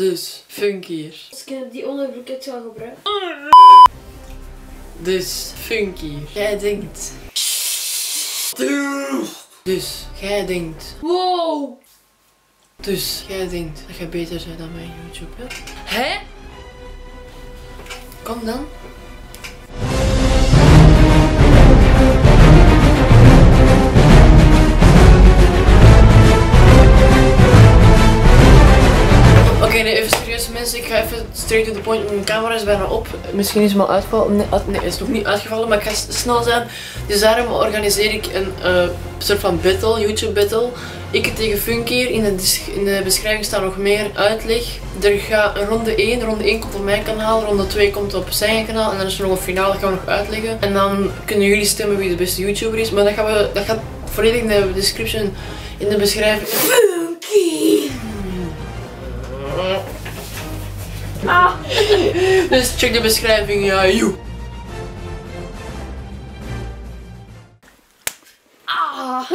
Dus, funkier. Als ik die onderbroek zou gebruiken. Dus, funkier. Jij denkt. Dus, jij denkt. Wow! Dus, jij denkt dat jij beter bent dan mijn YouTube, hè? Hè? Kom dan. Nee, even serieus mensen. Ik ga even straight to the point. Mijn camera is bijna op. Misschien is hem al uitgevallen. Nee, uit- nee, is nog niet uitgevallen, maar ik ga snel zijn. Dus daarom organiseer ik een eh, soort van battle, YouTube battle. Ik tegen Funkier. In de, in de beschrijving staat nog meer uitleg. Er gaat ronde 1. Ronde 1 komt op mijn kanaal. Ronde 2 komt op zijn kanaal. En dan is er nog een finale, gaan we nog uitleggen. En dan kunnen jullie stemmen wie de beste YouTuber is. Maar dat, gaan we, dat gaat volledig in de description, in de beschrijving. Funky! Ah! Dus check de beschrijving, ja, joe. Ah!